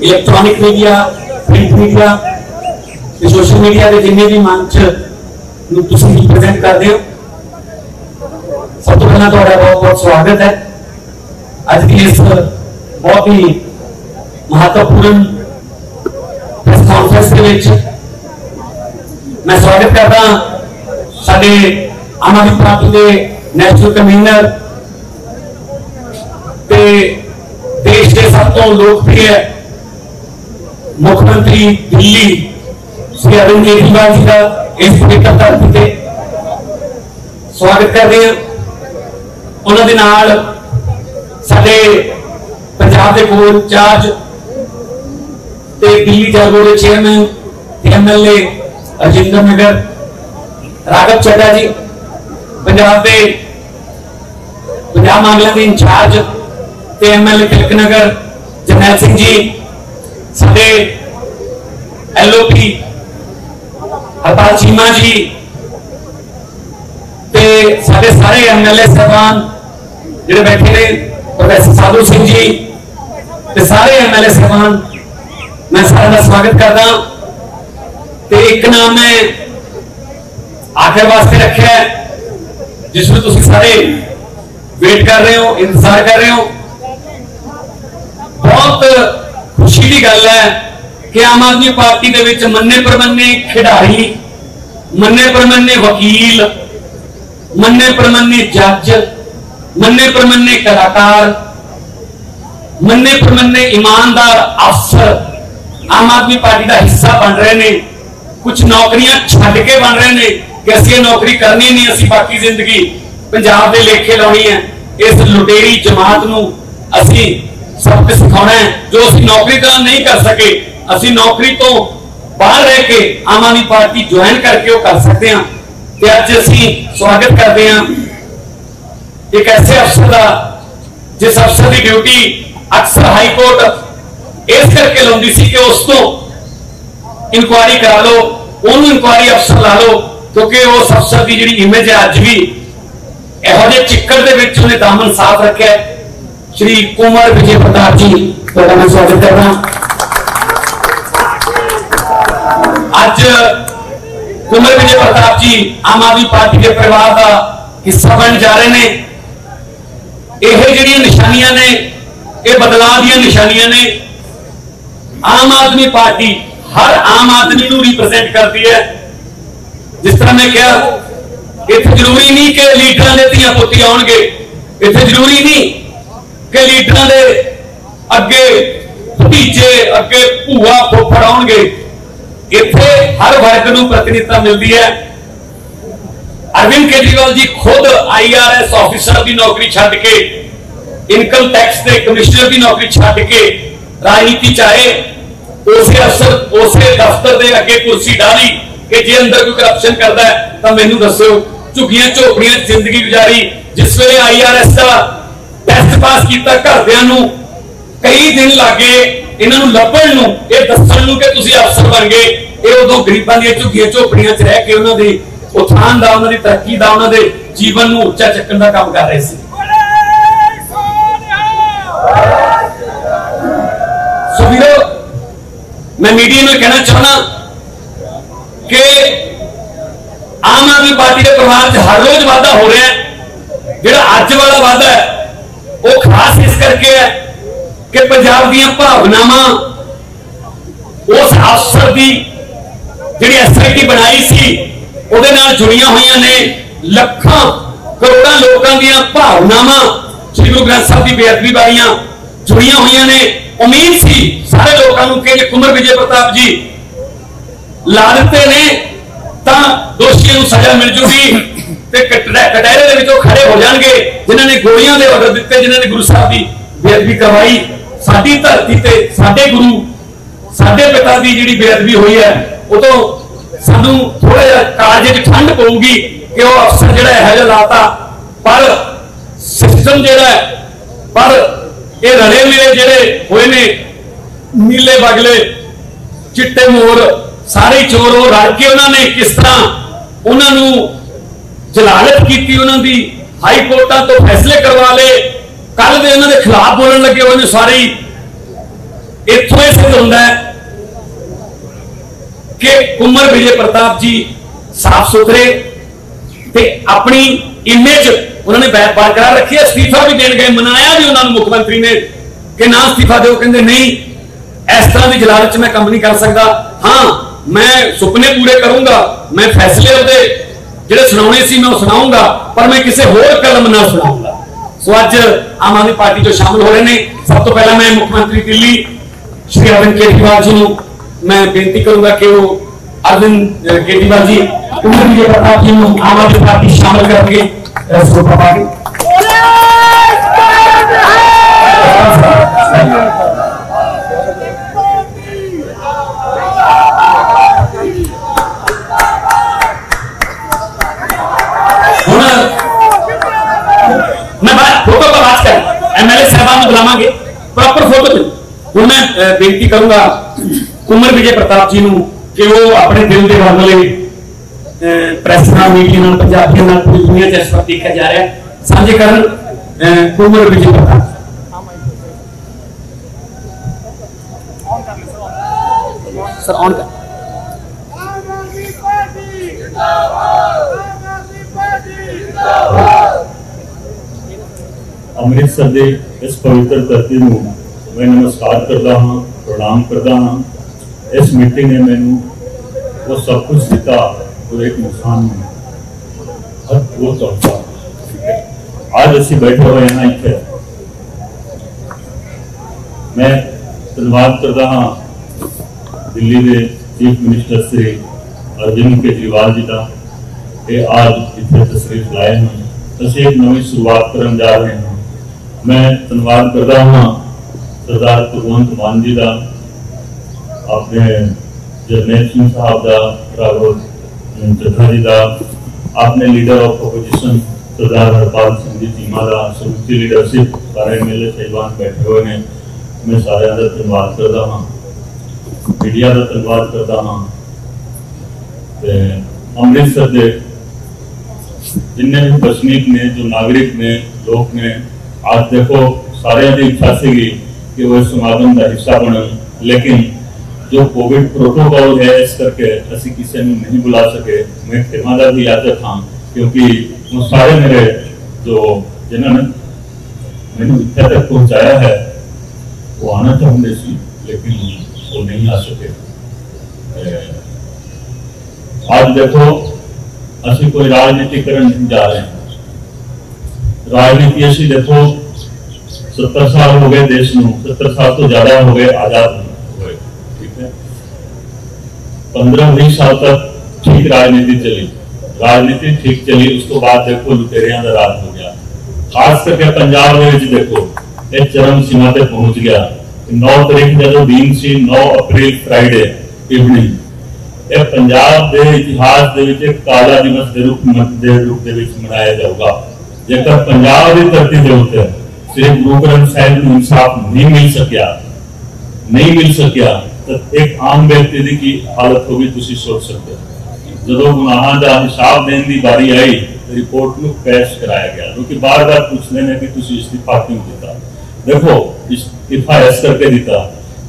Electronic media print media ਤੇ social media ਦੇ ਜਿੰਨੇ ਵੀ ਮੰਚ ਨੂੰ ਤੁਸੀਂ ਰਿਪਰੈਜ਼ੈਂਟ ਕਰਦੇ ਹੋ ਸਭ ਤੋਂ ਪਹਿਲਾਂ ਤੁਹਾਡਾ ਬਹੁਤ ਬਹੁਤ ਸਵਾਗਤ ਹੈ ਅੱਜ ਦੀ ਇਸ ਬਹੁਤ ਹੀ ਮਹੱਤਵਪੂਰਨ ਪ੍ਰੈਸ ਕਾਨਫਰੰਸ ਦੇ ਵਿੱਚ ਮੈਂ ਸਵਾਗਤ ਕਰਦਾ ਸਾਡੇ ਆਮ ਆਦਮੀ ਪਾਰਟੀ ਦੇ ਨੈਸ਼ਨਲ ਕਨਵੀਨਰ हमारे देश के सब तो लोकप्रिय मुख्यमंत्री दिल्ली श्री अरुण केजरीवाल जी का इस स्वागत कर रहे हैं। उन्होंने पंजाब के को incharge Delhi Jal Board chairman M L A Rajinder Nagar, Raghav Chadha ji, Punjab के पंजाब मामलों के incharge ਤੇ ਐਮਐਲਏ ਤਿਲਕ ਨਗਰ ਜਰਨੈਲ ਸਿੰਘ ਜੀ ਸਾਡੇ ਐਲਓਪੀ ਹਰਪਾਲ ਚੀਮਾ ਜੀ ਤੇ ਸਾਡੇ ਸਾਰੇ ਐਮਐਲਏ ਸਾਹਿਬਾਨ ਜਿਹੜੇ ਬੈਠੇ ਨੇ ਪ੍ਰੋਫੈਸਰ ਸਾਧੂ ਸਿੰਘ ਜੀ ਤੇ ਸਾਰੇ ਐਮਐਲਏ ਸਾਹਿਬਾਨ ਮੈਂ ਸਾਰਿਆਂ ਦਾ ਸਵਾਗਤ ਕਰਦਾ ਤੇ ਇੱਕ ਨਾਮ ਮੈਂ ਆਖਰ ਵਾਸਤੇ ਰੱਖਿਆ ਹੈ, ਜਿਸ ਨੂੰ ਤੁਸੀਂ ਸਾਰੇ ਵੇਟ ਕਰ ਰਹੇ ਹੋ ਇੰਤਜ਼ਾਰ ਕਰ ਰਹੇ ਹੋ ਬਹੁਤ ਖੁਸ਼ੀ ਦੀ ਗੱਲ ਹੈ ਕਿ ਆਮ ਆਦਮੀ ਪਾਰਟੀ ਦੇ ਵਿੱਚ ਮੰਨੇ ਪ੍ਰਮੰਨੇ ਖਿਡਾਰੀ, ਮੰਨੇ ਪ੍ਰਮੰਨੇ ਵਕੀਲ, ਮੰਨੇ ਪ੍ਰਮੰਨੇ ਜੱਜ, ਮੰਨੇ ਪ੍ਰਮੰਨੇ ਕਲਾਕਾਰ, ਮੰਨੇ ਪ੍ਰਮੰਨੇ ਇਮਾਨਦਾਰ ਅਫਸਰ ਆਮ ਆਦਮੀ ਪਾਰਟੀ ਦਾ ਹਿੱਸਾ ਬਣ ਰਹੇ ਨੇ। ਕੁਝ ਨੌਕਰੀਆਂ ਛੱਡ ਕੇ ਬਣ ਰਹੇ ਨੇ ਕਿ ਅਸੀਂ ਇਹ ਨੌਕਰੀ ਕਰਨੀ ਨਹੀਂ, ਅਸੀਂ ਬਾਕੀ ਜ਼ਿੰਦਗੀ ਪੰਜਾਬ ਦੇ ਲੇਖੇ ਲਾਉਣੀ ਹੈ। ਇਸ ਲੁਟੇਰੀ ਜਮਾਤ ਨੂੰ ਅਸੀਂ ਸਭ ਸਬਕ ਸਿਖਾਉਣਾ ਹੈ ਜੋ ਅਸੀਂ ਨੌਕਰੀ ਤਾਂ ਨਹੀਂ ਕਰ ਸਕੇ, ਅਸੀਂ ਨੌਕਰੀ ਤੋਂ ਬਾਹਰ ਰਹਿ ਕੇ ਆਮ ਆਦਮੀ ਪਾਰਟੀ ਜੁਆਇਨ ਕਰਕੇ ਉਹ ਕਰ ਸਕਦੇ ਹਾਂ ਤੇ ਅੱਜ ਅਸੀਂ ਸਵਾਗਤ ਕਰਦੇ ਹਾਂ ਇੱਕ ਐਸੇ ਅਫਸਰ ਦਾ, ਜਿਸ ਅਫਸਰ ਦੀ ਡਿਊਟੀ ਅਕਸਰ ਹਾਈ ਕੋਰਟ ਇਸ ਕਰਕੇ ਲਾਉਂਦੀ ਸੀ ਕਿ ਉਸ ਤੋਂ ਇਨਕੁਆਇਰੀ ਕਰਾ ਲਓ, ਉਹਨੂੰ ਇਨਕੁਆਇਰੀ ਅਫਸਰ ਲਾ ਲਓ, ਕਿਉਂਕਿ ਉਸ ਅਫਸਰ ਦੀ ਜਿਹੜੀ ਇਮੇਜ ਹੈ ਅੱਜ ਵੀ ਇਹੋ ਜਿਹੇ ਚਿੱਕੜ ਦੇ ਵਿੱਚ ਉਹਨੇ ਦਾਮਨ ਸਾਫ਼ ਰੱਖਿਆ ਹੈ। ਸ਼੍ਰੀ ਕੁਮਾਰ ਵਿਜੇ ਪ੍ਰਤਾਪ ਜੀ ਤੁਹਾਡਾ ਮੈਂ ਸਵਾਗਤ ਕਰਦਾ ਅੱਜ ਕੁਮਾਰ ਵਿਜੇ ਪ੍ਰਤਾਪ ਜੀ ਆਮ ਆਦਮੀ ਪਾਰਟੀ ਦੇ ਪਰਿਵਾਰ ਦਾ ਹਿੱਸਾ ਬਣ ਜਾ ਰਹੇ ਨੇ ਇਹ ਜਿਹੜੀਆਂ ਨਿਸ਼ਾਨੀਆਂ ਨੇ ਇਹ ਬਦਲਾਅ ਦੀਆਂ ਨਿਸ਼ਾਨੀਆਂ ਨੇ ਆਮ ਆਦਮੀ ਪਾਰਟੀ ਹਰ ਆਮ ਆਦਮੀ ਨੂੰ ਰਿਪਰੈਜ਼ੈਂਟ ਕਰਦੀ ਹੈ ਜਿਸ ਤਰ੍ਹਾਂ ਮੈਂ ਕਿਹਾ ਇੱਥੇ ਜ਼ਰੂਰੀ ਨਹੀਂ ਕਿ ਲੀਡਰਾਂ ਦੇ ਧੀਆਂ ਪੁੱਤੀ ਆਉਣਗੇ ਇੱਥੇ ਜ਼ਰੂਰੀ ਨਹੀਂ ਕਿ ਲੀਡਰਾਂ ਦੇ ਅੱਗੇ ਭਤੀਜੇ, ਅੱਗੇ ਭੂਆ ਫੁੱਫੜ ਆਉਣਗੇ ਇੱਥੇ ਹਰ ਵਰਗ ਨੂੰ ਪ੍ਰਤੀਨਿਧਤਾ ਮਿਲਦੀ ਹੈ। ਅਰਵਿੰਦ ਕੇਜਰੀਵਾਲ ਜੀ ਖੁਦ ਆਈਆਰਐਸ ਆਫੀਸਰ ਦੀ ਨੌਕਰੀ ਛੱਡ ਕੇ ਇਨਕਮ ਟੈਕਸ ਦੇ ਕਮਿਸ਼ਨਰ ਦੀ ਨੌਕਰੀ ਛੱਡ ਕੇ ਰਾਜਨੀਤੀ ਚਾਹੇ ਉਸੇ ਅਫਸਰ ਉਸੇ ਦਫ਼ਤਰ ਦੇ ਅੱਗੇ ਕੁਰਸੀ ਡਾਲੀ ਕਿ ਜੇ ਅੰਦਰ ਕੋਈ ਕਰਪਸ਼ਨ ਕਰਦਾ ਤਾਂ ਮੈਨੂੰ ਦੱਸਿਓ। ਝੁੱਗੀਆਂ ਝੋਪੜੀਆਂ ਜ਼ਿੰਦਗੀ ਗੁਜ਼ਾਰੀ, ਜਿਸ ਵੇਲੇ ਆਈਆਰਐਸ ਦਾ ਟੈਸਟ ਪਾਸ ਕੀਤਾ ਘਰਦਿਆਂ ਨੂੰ। ਕਈ ਦਿਨ ਲੱਗੇ ਇਹਨਾਂ ਨੂੰ ਲੱਭਣ ਨੂੰ। ਇਹ ਦੱਸਣ ਨੂੰ ਕਿ ਤੁਸੀਂ ਅਫਸਰ ਬਣ ਗਏ। ਇਹ ਉਦੋਂ ਗਰੀਬਾਂ ਦੀਆਂ ਝੁੱਗੀਆਂ ਝੋਪੜੀਆਂ 'ਚ ਰਹਿ ਕੇ ਉਹਨਾਂ ਦੀ ਉਥਾਨ ਦਾ, ਉਹਨਾਂ ਦੀ ਤਰੱਕੀ ਦਾ, ਉਹਨਾਂ ਦੇ ਜੀਵਨ ਨੂੰ ਉੱਚਾ ਚੱਕਣ ਦਾ ਕੰਮ ਕਰ ਰਹੇ ਸੀ। ਸੋ ਵੀਰੋ, ਮੈਂ ਮੀਡੀਆ ਨੂੰ ਕਹਿਣਾ ਚਾਹਣਾ ਕਿ ਆਮ ਆਦਮੀ ਪਾਰਟੀ ਦੇ ਪਰਿਵਾਰ 'ਚ ਹਰ ਰੋਜ਼ ਵਾਧਾ ਹੋ ਰਿਹਾ ਹੈ। ਜਿਹੜਾ ਅੱਜ ਵਾਲਾ ਵਾਧਾ ਹੈ ਉਹ ਖਾਸ ਇਸ ਕਰਕੇ ਹੈ ਕਿ ਪੰਜਾਬ ਦੀਆਂ ਭਾਵਨਾਵਾਂ ਉਸ ਅਫਸਰ ਦੀ ਜਿਹੜੀ ਐਸਆਈਟੀ ਬਣਾਈ ਸੀ, ਉਹਦੇ ਨਾਲ ਜੁੜੀਆਂ ਹੋਈਆਂ ਨੇ ਲੱਖਾਂ, ਕਰੋੜਾਂ ਲੋਕਾਂ ਦੀਆਂ ਭਾਵਨਾਵਾਂ ਸ੍ਰੀ ਗੁਰੂ ਗ੍ਰੰਥ ਸਾਹਿਬ ਦੀ ਬੇਅਦਬੀ ਵਾਲੀਆਂ ਜੁੜੀਆਂ ਹੋਈਆਂ ਨੇ। ਉਮੀਦ ਸੀ ਸਾਰੇ ਲੋਕਾਂ ਨੂੰ ਕਿ ਜੇ ਕੁਮਰ ਵਿਜੇ ਪ੍ਰਤਾਪ ਜੀ ਲਾ ਦਿੱਤੇ ਨੇ, ਤਾਂ ਦੋਸ਼ੀਆਂ ਨੂੰ ਸਜ਼ਾ ਮਿਲ ਜੂਗੀ। ਤੇ ਕਟਹਿਰੇ ਦੇ ਵਿੱਚੋਂ ਖੜੇ ਹੋ ਜਾਣਗੇ, ਜਿਨ੍ਹਾਂ ਨੇ ਗੋਲੀਆਂ ਦੇ ਆਰਡਰ ਦਿੱਤੇ, ਜਿਨ੍ਹਾਂ ਨੇ ਗੁਰੂ ਸਾਹਿਬ ਦੀ ਬੇਅਦਬੀ ਕਰਵਾਈ। ਸਾਡੀ ਧਰਤੀ ਤੇ ਸਾਡੇ ਗੁਰੂ, ਸਾਡੇ ਪਿਤਾ ਦੀ ਜਿਹੜੀ ਬੇਅਦਬੀ ਹੋਈ ਹੈ ਉਦੋਂ ਸਾਨੂੰ ਥੋੜਾ ਜਿਹਾ ਕਾਲਜੇ 'ਚ ਠੰਡ ਪਊਗੀ ਕਿ ਉਹ ਅਫਸਰ ਜਿਹੜਾ ਇਹੋ ਜਿਹਾ ਲਾਤਾ। ਪਰ ਸਿਸਟਮ ਜਿਹੜਾ ਹੈ, ਪਰ ਇਹ ਰਲੇ ਮਿਲੇ ਜਿਹੜੇ ਹੋਏ ਨੇ, ਨੀਲੇ ਬਗਲੇ, ਚਿੱਟੇ ਮੋਰ, ਸਾਰੇ ਚੋਰ ਉਹ ਰਲ ਕੇ ਉਹਨਾਂ ਨੇ ਕਿਸ ਤਰ੍ਹਾਂ ਉਹਨਾਂ ਨੂੰ ਜਲਾਲਤ ਕੀਤੀ ਉਹਨਾਂ ਦੀ। ਹਾਈ ਕੋਰਟਾਂ ਤੋਂ ਫੈਸਲੇ ਕਰਵਾ ਲਏ। ਕੱਲ ਦੇ ਉਹਨਾਂ ਦੇ ਖਿਲਾਫ ਬੋਲਣ ਲੱਗੇ ਹੋਏ ਨੇ ਸਾਰੇ। ਹੀ ਇੱਥੋਂ ਇਹ ਸਿੱਧ ਹੁੰਦਾ ਹੈ ਕਿ ਕੁਮਰ ਵਿਜੇ ਪ੍ਰਤਾਪ ਜੀ ਸਾਫ਼ ਸੁਥਰੇ ਤੇ ਆਪਣੀ ਇਮੇਜ ਉਹਨਾਂ ਨੇ ਬਰਕਰਾਰ ਰੱਖੀ ਹੈ। ਅਸਤੀਫਾ ਵੀ ਦੇਣ ਗਏ। ਮਨਾਇਆ ਵੀ ਉਹਨਾਂ ਨੂੰ ਮੁੱਖ ਮੰਤਰੀ ਨੇ ਕਿ ਨਾ ਅਸਤੀਫਾ ਦਿਓ। ਕਹਿੰਦੇ ਨਹੀਂ, ਇਸ ਤਰ੍ਹਾਂ ਦੀ ਜਲਾਲਤ 'ਚ ਮੈਂ ਕੰਮ ਨਹੀਂ ਕਰ ਸਕਦਾ। ਹਾਂ, ਮੈਂ ਸੁਪਨੇ ਪੂਰੇ ਕਰੂੰਗਾ। ਮੈਂ ਫੈਸਲੇ ਉਹਦੇ ਜਿਹੜੇ ਸੁਣਾਉਣੇ ਸੀ ਮੈਂ ਉਹ ਸੁਣਾਉਂਗਾ ਪਰ ਮੈਂ ਕਿਸੇ ਹੋਰ ਕਲਮ ਨਾਲ ਸੁਣਾਉਂਗਾ ਸੋ ਅੱਜ ਆਮ ਆਦਮੀ ਪਾਰਟੀ ਤੋਂ ਸ਼ਾਮਲ ਹੋ ਰਹੇ ਨੇ ਸਭ ਤੋਂ ਪਹਿਲਾਂ ਮੈਂ ਮੁੱਖ ਮੰਤਰੀ ਦਿੱਲੀ ਸ਼੍ਰੀ ਅਰਵਿੰਦ ਕੇਜਰੀਵਾਲ ਜੀ ਨੂੰ ਮੈਂ ਬੇਨਤੀ ਕਰੂੰਗਾ ਕਿ ਉਹ ਅਰਵਿੰਦ ਅਹ, ਕੇਜਰੀਵਾਲ ਜੀ ਕੁਮਰ ਵਿਜੇ ਪ੍ਰਤਾਪ ਜੀ ਨੂੰ ਆਮ ਆਦਮੀ ਪਾਰਟੀ 'ਚ ਸ਼ਾਮਲ ਕਰਨਗੇ ਇਸ ਤੋਂ ਪਾਵਾਂਗੇ ਮੈਂ ਬਾਤ ਫੋਟੋ ਪਰ ਬਾਤ ਕਰ ਐਮਐਲਏ ਸਾਹਿਬਾਨ ਨੂੰ ਬੁਲਾਵਾਂਗੇ ਪ੍ਰੋਪਰ ਫੋਟੋ ਤੇ ਹੁਣ ਮੈਂ ਅਹ, ਬੇਨਤੀ ਕਰੂੰਗਾ ਕੁਮਰ ਵਿਜੇ ਪ੍ਰਤਾਪ ਜੀ ਨੂੰ ਕਿ ਉਹ ਆਪਣੇ ਦਿਲ ਦੇ ਮਾਮਲੇ ਪ੍ਰੈਸ ਨਾਲ ਮੀਡੀਆ ਨਾਲ ਪੰਜਾਬੀਆਂ ਨਾਲ ਪੂਰੀ ਦੁਨੀਆ 'ਚ ਇਸ ਵਕਤ ਦੇਖਿਆ ਜਾ ਰਿਹਾ ਹੈ। ਸਾਂਝੇ ਕਰਨ ਅਹ, ਕੁਮਰ ਵਿਜੇ ਪ੍ਰਤਾਪ ਸਰ ਔਨ ਕਰ ਅੰਮ੍ਰਿਤਸਰ ਦੇ ਇਸ ਪਵਿੱਤਰ ਧਰਤੀ ਨੂੰ ਮੈਂ ਨਮਸਕਾਰ ਕਰਦਾ ਹਾਂ ਪ੍ਰਣਾਮ ਕਰਦਾ ਹਾਂ ਇਸ ਮੀਟਿੰਗ ਨੇ ਮੈਨੂੰ ਉਹ ਸਭ ਕੁਝ ਦਿੱਤਾ ਉਹ ਇੱਕ ਇਨਸਾਨ ਨੂੰ ਹਰ ਉਹ ਤੋਹਫਾ ਅੱਜ ਅਸੀਂ ਬੈਠੇ ਹੋਏ ਹਾਂ ਇੱਥੇ ਮੈਂ ਧੰਨਵਾਦ ਕਰਦਾ ਹਾਂ ਦਿੱਲੀ ਦੇ ਚੀਫ ਮਿਨਿਸਟਰ ਸ੍ਰੀ ਅਰਵਿੰਦ ਕੇਜਰੀਵਾਲ ਜੀ ਦਾ ਇਹ ਅੱਜ ਇੱਥੇ ਤਸ਼ਰੀਫ ਲਾਏ ਹਨ ਅਸੀਂ ਇੱਕ ਨਵੀਂ ਸ਼ੁਰੂਆਤ ਕਰਨ ਜਾ ਰਹੇ ਹਾਂ ਮੈਂ ਧੰਨਵਾਦ ਕਰਦਾ ਹਾਂ ਸਰਦਾਰ ਭਗਵੰਤ ਮਾਨ ਜੀ ਦਾ ਆਪਣੇ ਜਰਨੈਲ ਸਿੰਘ ਸਾਹਿਬ ਦਾ ਰਾਘਵ ਜੱਥਾ ਜੀ ਦਾ ਆਪਣੇ leader of opposition Sardar Harpal Singh ji Cheema ਦਾ ਸਮੁੱਚੀ ਲੀਡਰਸ਼ਿਪ ਸਾਰੇ ਮੇਲੇ ਸਹਿਬਾਨ ਬੈਠੇ ਹੋਏ ਨੇ ਮੈਂ ਸਾਰਿਆਂ ਦਾ ਧੰਨਵਾਦ ਕਰਦਾ ਹਾਂ ਮੀਡੀਆ ਦਾ ਧੰਨਵਾਦ ਕਰਦਾ ਹਾਂ ਤੇ ਅੰਮ੍ਰਿਤਸਰ ਦੇ ਜਿੰਨੇ ਵੀ ਵਸਨੀਕ ਨੇ ਜੋ ਨਾਗਰਿਕ ਨੇ ਲੋਕ ਨੇ ਅੱਜ ਦੇਖੋ ਸਾਰਿਆਂ ਦੀ ਇੱਛਾ ਸੀਗੀ ਕਿ ਉਹ ਇਸ ਸਮਾਗਮ ਦਾ ਹਿੱਸਾ ਬਣਨ ਲੇਕਿਨ ਜੋ ਕੋਵਿਡ ਪ੍ਰੋਟੋਕਾਲ ਹੈ ਇਸ ਕਰਕੇ ਅਸੀਂ ਕਿਸੇ ਨੂੰ ਨਹੀਂ ਬੁਲਾ ਸਕੇ ਮੈਂ ਖਿਮਾ ਦਾ ਵੀ ਯਾਦ ਹਾਂ ਕਿਉਂਕਿ ਉਹ ਸਾਰੇ ਮੇਰੇ ਜੋ ਜਿਨ੍ਹਾਂ ਨੇ ਮੈਨੂੰ ਇੱਥੇ ਤੱਕ ਪਹੁੰਚਾਇਆ ਹੈ ਉਹ ਆਣਾ ਚਾਹੁੰਦੇ ਸੀ ਲੇਕਿਨ ਉਹ ਨਹੀਂ ਆ ਸਕੇ ਅਹ ਅੱਜ ਦੇਖੋ ਅਸੀਂ ਕੋਈ ਰਾਜਨੀਤੀ ਕਰਨ ਨਹੀਂ ਜਾ ਰਹੇ ਹਾਂ ਰਾਜਨੀਤੀ ਅਸੀਂ ਦੇਖੋ 70 ਸਾਲ ਹੋ ਗਏ ਦੇਸ਼ ਨੂੰ 70 ਸਾਲ ਤੋਂ ਜ਼ਿਆਦਾ ਹੋ ਗਏ ਆਜ਼ਾਦ ਹੋਏ ਠੀਕ ਹੈ 15 20 ਸਾਲ ਤੱਕ ਠੀਕ ਰਾਜਨੀਤੀ ਚਲੀ ਰਾਜਨੀਤੀ ਠੀਕ ਚਲੀ ਉਸ ਤੋਂ ਬਾਅਦ ਦੇਖੋ ਲੁਟੇਰਿਆਂ ਦਾ ਰਾਜ ਹੋ ਗਿਆ ਖਾਸ ਕਰਕੇ ਪੰਜਾਬ ਦੇ ਵਿੱਚ ਦੇਖੋ ਇਹ ਚਰਮ ਸੀਮਾ ਤੇ ਪਹੁੰਚ ਗਿਆ 9 ਤਰੀਕ ਜਦੋਂ ਦਿਨ ਸੀ 9 ਅਪ੍ਰੈਲ ਫਰਾਈਡੇ ਇਵਨਿੰਗ ਇਹ ਪੰਜਾਬ ਦੇ ਇਤਿਹਾਸ ਦੇ ਵਿੱਚ ਇੱਕ ਕਾਲਾ ਦਿਵਸ ਦੇ ਰੂਪ ਮ- ਦੇ ਰੂਪ ਦੇ ਵਿੱਚ ਮਨਾਇਆ ਜਾਊਗਾ ਜੇਕਰ ਪੰਜਾਬ ਦੀ ਧਰਤੀ ਦੇ ਉੱਤੇ ਸ੍ਰੀ ਗੁਰੂ ਗ੍ਰੰਥ ਸਾਹਿਬ ਨੂੰ ਇਨਸਾਫ ਨਹੀਂ ਮਿਲ ਸਕਿਆ ਨਹੀਂ ਮਿਲ ਸਕਿਆ ਤਾਂ ਇੱਕ ਆਮ ਵਿਅਕਤੀ ਦੀ ਕੀ ਹਾਲਤ ਹੋਗੀ ਤੁਸੀਂ ਸੋਚ ਸਕਦੇ ਹੋ ਜਦੋਂ ਗੁਨਾਹਾਂ ਦਾ ਹਿਸਾਬ ਦੇਣ ਦੀ ਵਾਰੀ ਆਈ ਰਿਪੋਰਟ ਨੂੰ ਪੇਸ਼ ਕਰਾਇਆ ਗਿਆ ਕਿਉਂਕਿ ਬਾਰ-ਬਾਰ ਪੁੱਛਦੇ ਨੇ ਕਿ ਤੁਸੀਂ ਇਸਤੀਫਾ ਕਿਉਂ ਦਿੱਤਾ ਦੇਖੋ ਇਸਤੀਫਾ ਇਸ ਕਰਕੇ ਦਿੱਤਾ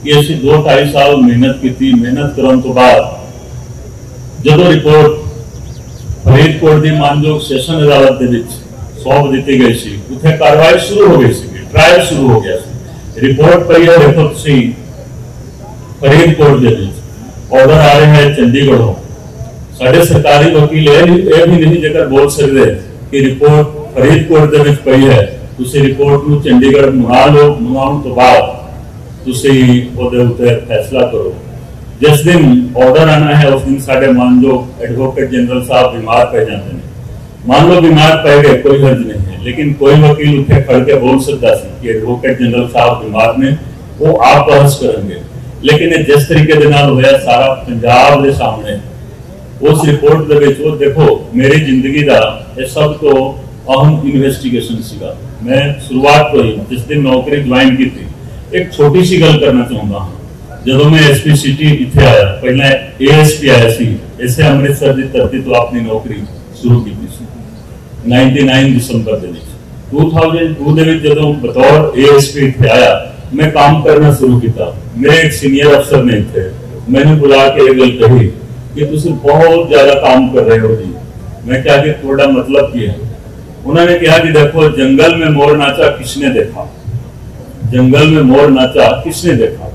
ਕਿ ਅਸੀਂ 2-2.5 ਸਾਲ ਮਿਹਨਤ ਕੀਤੀ ਮਿਹਨਤ ਕਰਨ ਤੋਂ ਬਾਅਦ ਜਦੋਂ ਰਿਪੋਰਟ ਫਰੀਦਕੋਟ ਦੀ ਮਾਨਯੋਗ ਸੈਸ਼ਨ ਅਦਾਲਤ ਦੇ ਵਿੱਚ ਸੌਂਪ ਦਿੱਤੀ ਗਈ ਸੀ ਉੱਥੇ ਕਾਰਵਾਈ ਸ਼ੁਰੂ ਹੋ ਗਈ ਸੀ ਟ੍ਰਾਇਲ ਸ਼ੁਰੂ ਹੋ ਗਿਆ ਸੀ ਰਿਪੋਰਟ ਪਈ ਹੈ ਦੇਖੋ ਤੁਸੀਂ ਫਰੀਦਕੋਟ ਦੇ ਵਿੱਚ ਆਰਡਰ ਆ ਰਹੇ ਹੈ ਚੰਡੀਗੜ੍ਹੋਂ ਸਾਡੇ ਸਰਕਾਰੀ ਵਕੀਲ ਇਹ ਵੀ ਇਹ ਵੀ ਨਹੀਂ ਜੇਕਰ ਬੋਲ ਸਕਦੇ ਕਿ ਰਿਪੋਰਟ ਫਰੀਦਕੋਟ ਦੇ ਵਿੱਚ ਪਈ ਹੈ ਤੁਸੀਂ ਰਿਪੋਰਟ ਨੂੰ ਚੰਡੀਗੜ੍ਹ ਮੰਗਾ ਲਓ ਮੰਗਾਉਣ ਤੋਂ ਬਾਅਦ ਤੁਸੀਂ ਉਹਦੇ ਉੱਤੇ ਫੈਸਲਾ ਕਰੋ ਜਿਸ ਦਿਨ ਆਰਡਰ ਆਣਾ ਹੈ ਉਸ ਦਿਨ ਸਾਡੇ ਮਾਨਯੋਗ ਐਡਵੋਕੇਟ ਜਨਰਲ ਸਾਹਿਬ ਬਿਮਾਰ ਪੈ ਜਾਂਦੇ ਨੇ ਮੰਨ ਲਓ ਬਿਮਾਰ ਪੈ ਗਏ ਕੋਈ ਹਰਜ ਨਹੀਂ ਹੈ ਲੇਕਿਨ ਕੋਈ ਵਕੀਲ ਉੱਥੇ ਖੜ ਕੇ ਬੋਲ ਸਕਦਾ ਸੀ ਕਿ ਐਡਵੋਕੇਟ ਜਨਰਲ ਸਾਹਿਬ ਬਿਮਾਰ ਨੇ ਉਹ ਆਪ ਬਹਿਸ ਕਰਨਗੇ ਲੇਕਿਨ ਇਹ ਜਿਸ ਤਰੀਕੇ ਦੇ ਨਾਲ ਹੋਇਆ ਸਾਰਾ ਪੰਜਾਬ ਦੇ ਸਾਹਮਣੇ ਉਸ ਰਿਪੋਰਟ ਦੇ ਵਿੱਚ ਉਹ ਦੇਖੋ ਮੇਰੀ ਜ਼ਿੰਦਗੀ ਦਾ ਇਹ ਸਭ ਤੋਂ ਅਹਿਮ ਇਨਵੈਸਟੀਗੇਸ਼ਨ ਸੀਗਾ ਮੈਂ ਸ਼ੁਰੂਆਤ ਤੋਂ ਹੀ ਜਿਸ ਦਿਨ ਨੌਕਰੀ ਜੁਆਇਨ ਕੀਤੀ ਇੱਕ ਛੋਟੀ ਸੀ ਗੱਲ ਕਰਨਾ ਚਾਹੁੰਦਾ ਹਾਂ ਜਦੋਂ ਮੈਂ ਐਸਪੀ ਸਿਟੀ ਇੱਥੇ ਆਇਆ ਪਹਿਲਾਂ ਏਐਸਪੀ ਆਇਆ ਸੀ ਇਸੇ ਅੰਮ੍ਰਿਤਸਰ ਦੀ ਧਰਤੀ ਤੋਂ ਆਪਣੀ ਨੌਕਰੀ ਸ਼ੁਰੂ ਕੀਤੀ ਸੀ 99 ਦਸੰਬਰ ਦੇ ਵਿੱਚ 2002 ਦੇ ਵਿੱਚ ਜਦੋਂ ਬਤੌਰ ਏਐਸਪੀ ਇੱਥੇ ਆਇਆ ਮੈਂ ਕੰਮ ਕਰਨਾ ਸ਼ੁਰੂ ਕੀਤਾ ਮੇਰੇ ਇੱਕ ਸੀਨੀਅਰ ਅਫਸਰ ਨੇ ਇੱਥੇ ਮੈਨੂੰ ਬੁਲਾ ਕੇ ਇਹ ਗੱਲ ਕਹੀ ਕਿ ਤੁਸੀਂ ਬਹੁਤ ਜ਼ਿਆਦਾ ਕੰਮ ਕਰ ਰਹੇ ਹੋ ਜੀ मैं क्या कि थोड़ा मतलब की है उन्होंने कहा कि देखो जंगल में मोर नाचा किसने देखा जंगल में मोर नाचा किसने देखा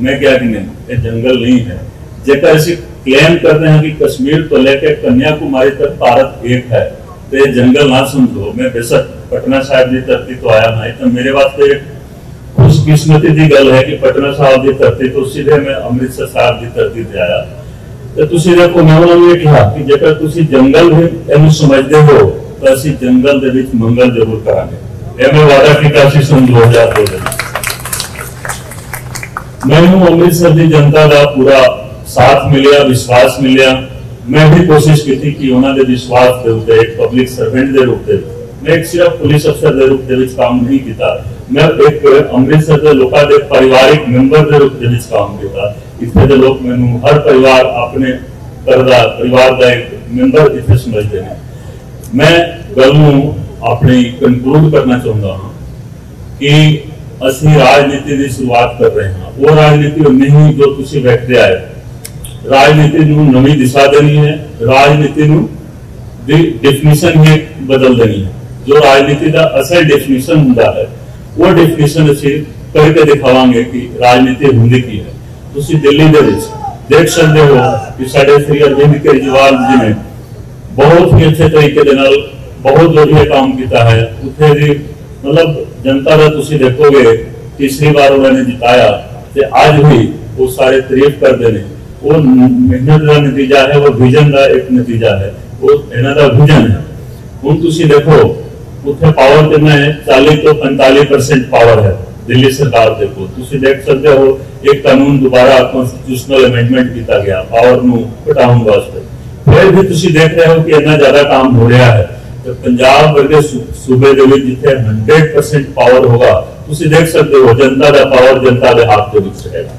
मैं क्या कि नहीं ये जंगल नहीं है जेकर ऐसे क्लेम करते हैं कि कश्मीर को लेकर कन्याकुमारी तक भारत एक है तो ये जंगल ना समझो मैं बेशक पटना साहब की धरती तो आया ना तो मेरे वास्ते एक खुशकिस्मती की गल है कि पटना साहब की धरती तो सीधे मैं अमृतसर साहब की धरती ਤੇ ਆਇਆ ਤੇ ਤੁਸੀਂ ਦੇਖੋ ਮੈਂ ਉਹਨਾਂ ਨੂੰ ਇਹ ਕਿਹਾ ਕਿ ਜੇਕਰ ਤੁਸੀਂ ਜੰਗਲ ਵੀ ਇਹਨੂੰ ਸਮਝਦੇ ਹੋ ਤਾਂ ਅਸੀਂ ਜੰਗਲ ਦੇ ਵਿੱਚ ਮੰਗਲ ਜ਼ਰੂਰ ਕਰਾਂਗੇ ਇਹ ਮੈਂ ਵਾਅਦਾ ਕੀਤਾ ਸੀ ਸਨ 2002 ਦੇ ਵਿੱਚ ਮੈਨੂੰ ਅੰਮ੍ਰਿਤਸਰ ਦੀ ਜਨਤਾ ਦਾ ਪੂਰਾ ਸਾਥ ਮਿਲਿਆ ਵਿਸ਼ਵਾਸ ਮਿਲਿਆ ਮੈਂ ਵੀ ਕੋਸ਼ਿਸ਼ ਕੀਤੀ ਕਿ ਉਹਨਾਂ ਦੇ ਵਿਸ਼ਵਾਸ ਦੇ ਉੱਤੇ ਇੱਕ ਪਬਲਿਕ ਸਰਵੈਂਟ ਦੇ ਰੂਪ ਦੇ ਵਿੱਚ ਮੈਂ ਇੱਕ ਸਿਰਫ ਪੁਲਿਸ ਅਫਸਰ ਦੇ ਰੂਪ ਦੇ ਵਿੱਚ ਕੰਮ ਨਹੀਂ ਕੀਤਾ ਮੈਂ ਇੱਕ ਅੰਮ੍ਰਿਤਸਰ ਦੇ ਲੋਕਾਂ ਦੇ ਪਰਿਵਾਰਿਕ ਮੈਂਬਰ ਦੇ ਰੂਪ ਦੇ ਵਿੱਚ ਕੰਮ ਕੀਤਾ ਇੱਥੇ ਦੇ ਲੋਕ ਮੈਨੂੰ ਹਰ ਪਰਿਵਾਰ ਆਪਣੇ ਘਰ ਦਾ ਪਰਿਵਾਰ ਦਾ ਇੱਕ ਮੈਂਬਰ ਇੱਥੇ ਸਮਝਦੇ ਨੇ ਮੈਂ ਗੱਲ ਨੂੰ ਆਪਣੀ ਕਨਕਲੂਡ ਕਰਨਾ ਚਾਹੁੰਦਾ ਹਾਂ ਕਿ ਅਸੀਂ ਰਾਜਨੀਤੀ ਦੀ ਸ਼ੁਰੂਆਤ ਕਰ ਰਹੇ ਹਾਂ ਉਹ ਰਾਜਨੀਤੀ ਉਹ ਨਹੀਂ ਜੋ ਤੁਸੀਂ ਵੇਖਦੇ ਆਏ ਹੋ। ਰਾਜਨੀਤੀ ਨੂੰ ਨਵੀਂ ਦਿਸ਼ਾ ਦੇਣੀ ਹੈ ਰਾਜਨੀਤੀ ਨੂੰ ਦੀ ਡੈਫੀਨੇਸ਼ਨ ਹੀ ਬਦਲ ਦੇਣੀ ਹੈ ਜੋ ਰਾਜਨੀਤੀ ਦਾ ਅਸਲ ਡੈਫੀਨੇਸ਼ਨ ਹੁੰਦਾ ਹੈ ਉਹ ਡੈਫੀਨੇਸ਼ਨ ਅਸੀਂ ਕਰਕੇ ਦਿਖਾਵਾਂਗੇ ਕਿ ਰਾਜਨੀਤੀ ਹੁੰਦੀ ਕੀ ਹੈ ਤੁਸੀਂ ਦਿੱਲੀ ਦੇ ਵਿੱਚ ਦੇਖ ਸਕਦੇ ਹੋ ਕਿ ਸਾਡੇ ਸ੍ਰੀ ਅਰਵਿੰਦ ਕੇਜਰੀਵਾਲ ਜੀ ਨੇ ਬਹੁਤ ਹੀ ਅੱਛੇ ਤਰੀਕੇ ਦੇ ਨਾਲ ਬਹੁਤ ਵਧੀਆ ਕੰਮ ਕੀਤਾ ਹੈ ਉੱਥੇ ਦੀ ਮਤਲਬ ਜਨਤਾ ਦਾ ਤੁਸੀਂ ਦੇਖੋਗੇ ਤੀਸਰੀ ਵਾਰ ਉਹਨਾਂ ਨੇ ਜਿਤਾਇਆ ਤੇ ਅੱਜ ਵੀ ਉਹ ਸਾਰੇ ਤਾਰੀਫ ਕਰਦੇ ਨੇ ਉਹ ਮਿਹਨਤ ਦਾ ਨਤੀਜਾ ਹੈ ਉਹ ਵਿਜ਼ਨ ਦਾ ਇੱਕ ਨਤੀਜਾ ਹੈ ਉਹ ਇਹਨਾਂ ਦਾ ਵਿਜ਼ਨ ਹੈ ਹੁਣ ਤੁਸੀਂ ਦੇਖੋ ਉੱਥੇ ਪਾਵਰ ਕਿੰਨਾ ਹੈ 40 ਤੋਂ 45% ਪਾਵਰ ਹੈ ਦਿੱਲੀ ਸਰਕਾਰ ਦੇ ਕੋਲ ਤੁਸੀਂ ਦੇਖ ਸਕਦੇ ਹੋ ਇੱਕ ਕਾਨੂੰਨ ਦੁਬਾਰਾ ਕਨਸਟੀਟਿਊਸ਼ਨਲ ਅਮੈਂਡਮੈਂਟ ਕੀਤਾ ਗਿਆ ਪਾਵਰ ਨੂੰ ਘਟਾਉਣ ਵਾਸਤੇ ਫਿਰ ਵੀ ਤੁਸੀਂ ਦੇਖ ਰਹੇ ਹੋ ਕਿ ਇੰਨਾ ਜ਼ਿਆਦਾ ਕੰਮ ਹੋ ਰਿਹਾ ਹੈ ਤੇ ਪੰਜਾਬ ਵਰਗੇ ਸੂ- ਸੂਬੇ ਦੇ ਵਿੱਚ ਜਿੱਥੇ 100% ਪਾਵਰ ਹੋਗਾ ਤੁਸੀਂ ਦੇਖ ਸਕਦੇ ਹੋ ਜਨਤਾ ਦਾ ਪਾਵਰ ਜਨਤਾ ਦੇ ਹੱਥ ਦੇ ਵਿੱਚ ਰਹੇਗਾ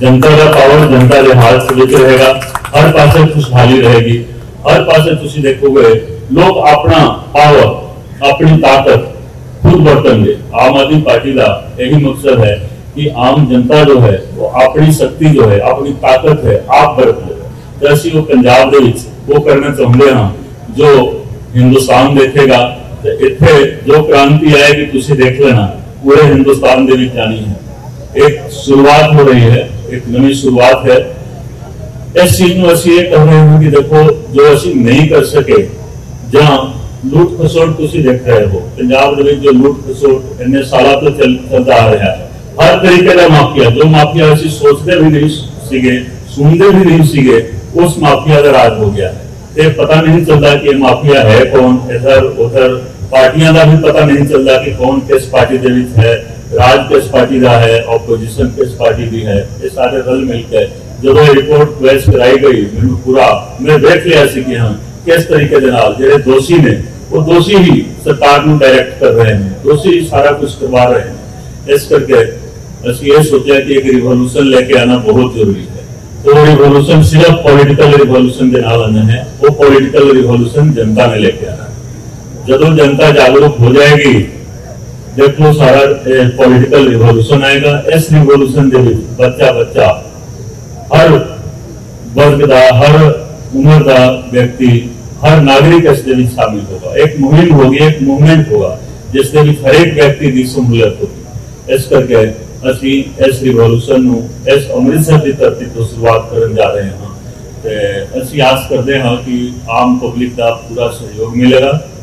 ਜਨਤਾ ਦਾ ਪਾਵਰ ਜਨਤਾ ਦੇ ਹੱਥ ਵਿੱਚ ਰਹੇਗਾ ਹਰ ਪਾਸੇ ਖੁਸ਼ਹਾਲੀ ਰਹੇਗੀ ਹਰ ਪਾਸੇ ਤੁਸੀਂ ਦੇਖੋਗੇ ਲੋਕ ਆਪਣਾ ਪਾਵਰ ਆਪਣੀ ਤਾਕਤ खुद बरतेंगे आम आदमी पार्टी का यही मकसद है कि आम जनता जो है वो अपनी शक्ति जो है अपनी ताकत है आप बरत ले ਤੇ ਅਸੀਂ ਉਹ ਪੰਜਾਬ ਦੇ ਵਿੱਚ ਉਹ ਕਰਨਾ ਚਾਹੁੰਦੇ ਹਾਂ ਜੋ ਹਿੰਦੁਸਤਾਨ ਦੇਖੇਗਾ ਤੇ ਇੱਥੇ ਜੋ ਕ੍ਰਾਂਤੀ ਆਏਗੀ ਤੁਸੀਂ ਦੇਖ ਲੈਣਾ ਪੂਰੇ ਹਿੰਦੁਸਤਾਨ ਦੇ ਵਿੱਚ ਜਾਣੀ ਹੈ ਇੱਕ ਸ਼ੁਰੂਆਤ ਹੋ ਰਹੀ ਹੈ एक नई शुरुआत है। इस चीज़ में असं ये कह रहे हैं कि देखो, जो असं नहीं कर सके जूट खसोट तुम देख रहे हो, पंजाब जो लूट खसोट इन्हें साल तो चल, चलता आ रहा है। हर तरीके का माफिया, जो माफिया असं सोचते भी नहीं सीगे, सुनते भी नहीं सके उस माफिया का राज हो गया। ये पता नहीं चलता कि माफिया है कौन इधर उधर पार्टिया का भी पता नहीं चलता कि कौन किस पार्टी के है। राज पेस पार्टी का है ऑपोजिशन पेस पार्टी भी है, ये सारे रल मिलकर जब रिपोर्ट पेश कराई गई मैं पूरा मैं देख लिया कि हाँ किस तरीके जो दोषी ने, वो दोषी ही सरकार को डायरेक्ट कर रहे हैं, दोषी ही सारा कुछ करवा रहे हैं। इस करके अस ये सोचे कि एक रिवोल्यूशन लेके आना बहुत ज़रूरी है। तो रिवोल्यूशन सिर्फ़ पोलिटिकल रिवोल्यूशन के नाल आना है, वो पॉलिटिकल रिवोल्यूशन जनता ने लेके आना है। जब जनता जागरूक हो जाएगी देखो सारा पॉलिटिकल रिवॉल्यूशन आएगा इस रिवॉल्यूशन ਦੇ ਵਿੱਚ ਬੱਚਾ ਬੱਚਾ ਹਰ ਵਰਗ ਦਾ ਹਰ ਉਮਰ ਦਾ ਵਿਅਕਤੀ ਹਰ ਨਾਗਰਿਕ ਇਸ ਦੇ ਵਿੱਚ ਸ਼ਾਮਿਲ ਹੋਗਾ ਇੱਕ ਮੁਹਿੰਮ ਹੋਗੀ ਇੱਕ ਮੂਵਮੈਂਟ ਹੋਗਾ ਜਿਸ ਦੇ ਵਿੱਚ ਹਰੇਕ ਵਿਅਕਤੀ ਦੀ ਸ਼ਮੂਲੀਅਤ ਹੋਗੀ ਇਸ ਕਰਕੇ ਅਸੀਂ ਇਸ ਰਿਵੋਲੂਸ਼ਨ ਨੂੰ ਇਸ ਅੰਮ੍ਰਿਤਸਰ ਦੀ ਧਰਤੀ ਤੋਂ ਸ਼ੁਰੂਆਤ ਕਰਨ ਜਾ ਰਹੇ ਹਾਂ ਤੇ ਅਸੀਂ ਆਸ ਕਰਦੇ ਹਾਂ ਕਿ ਆਮ ਪਬਲਿਕ ਦਾ ਪੂਰਾ ਸਹਿਯੋਗ ਮਿਲੇਗਾ